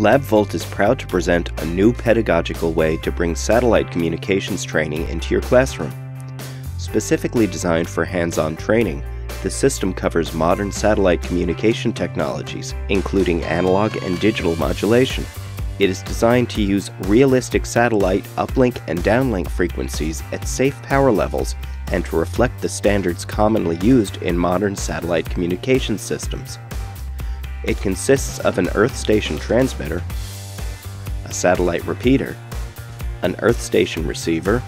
LabVolt is proud to present a new pedagogical way to bring satellite communications training into your classroom. Specifically designed for hands-on training, the system covers modern satellite communication technologies, including analog and digital modulation. It is designed to use realistic satellite uplink and downlink frequencies at safe power levels and to reflect the standards commonly used in modern satellite communication systems. It consists of an Earth station transmitter, a satellite repeater, an Earth station receiver,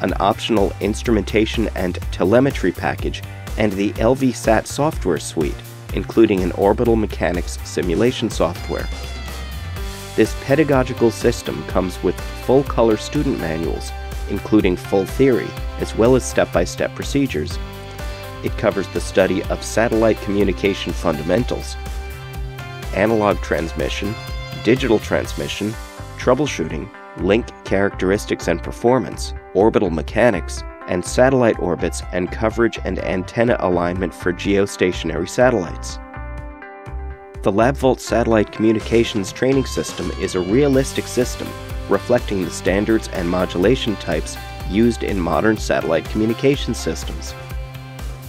an optional instrumentation and telemetry package, and the LVSAT software suite, including an orbital mechanics simulation software. This pedagogical system comes with full color student manuals, including full theory, as well as step by step procedures it covers the study of satellite communication fundamentals, analog transmission, digital transmission, troubleshooting, link characteristics and performance, orbital mechanics, and satellite orbits and coverage and antenna alignment for geostationary satellites. The LabVolt Satellite Communications Training System is a realistic system reflecting the standards and modulation types used in modern satellite communication systems.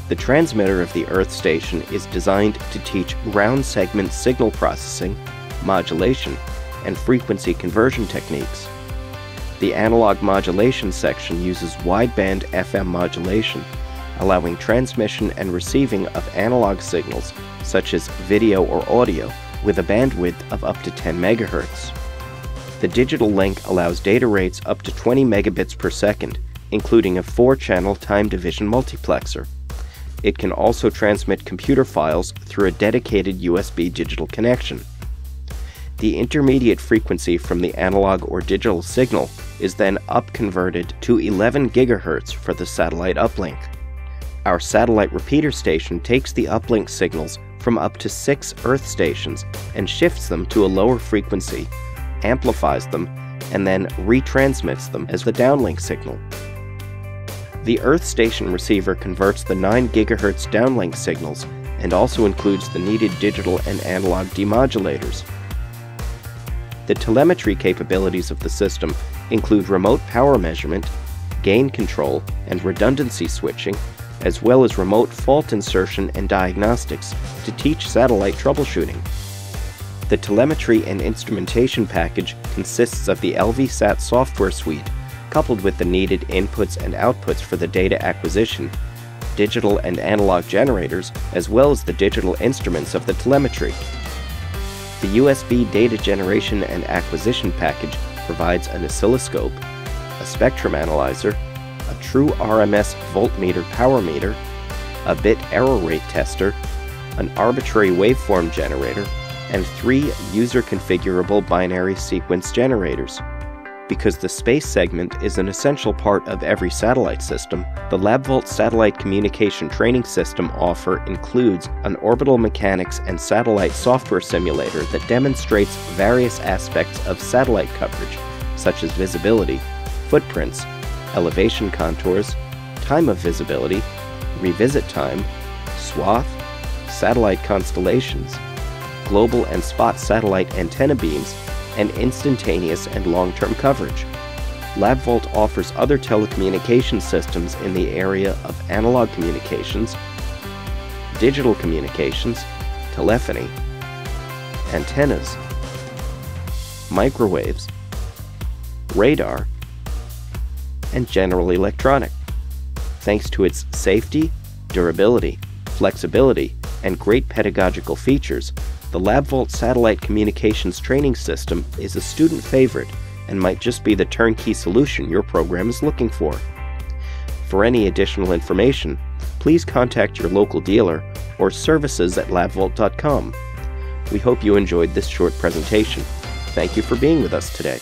The transmitter of the Earth station is designed to teach ground segment signal processing, modulation, and frequency conversion techniques. The analog modulation section uses wideband FM modulation, allowing transmission and receiving of analog signals such as video or audio with a bandwidth of up to 10 MHz. The digital link allows data rates up to 20 megabits per second, including a 4-channel time division multiplexer. It can also transmit computer files through a dedicated USB digital connection. The intermediate frequency from the analog or digital signal is then upconverted to 11 GHz for the satellite uplink. Our satellite repeater station takes the uplink signals from up to six Earth stations and shifts them to a lower frequency, amplifies them, and then retransmits them as the downlink signal. The Earth station receiver converts the 9 GHz downlink signals and also includes the needed digital and analog demodulators. The telemetry capabilities of the system include remote power measurement, gain control, and redundancy switching, as well as remote fault insertion and diagnostics to teach satellite troubleshooting. The telemetry and instrumentation package consists of the LVSAT software suite coupled with the needed inputs and outputs for the data acquisition, digital and analog generators, as well as the digital instruments of the telemetry. The USB data generation and acquisition package provides an oscilloscope, a spectrum analyzer, a true RMS voltmeter power meter, a bit error rate tester, an arbitrary waveform generator, and three user configurable binary sequence generators. Because the space segment is an essential part of every satellite system, the LabVolt Satellite Communication Training System offer includes an orbital mechanics and satellite software simulator that demonstrates various aspects of satellite coverage, such as visibility, footprints, elevation contours, time of visibility, revisit time, swath, satellite constellations, global and spot satellite antenna beams, and instantaneous and long-term coverage. LabVolt offers other telecommunication systems in the area of analog communications, digital communications, telephony, antennas, microwaves, radar, and general electronic. Thanks to its safety, durability, flexibility, and great pedagogical features, the LabVolt Satellite Communications Training System is a student favorite and might just be the turnkey solution your program is looking for. For any additional information, please contact your local dealer or services at labvolt.com. We hope you enjoyed this short presentation. Thank you for being with us today.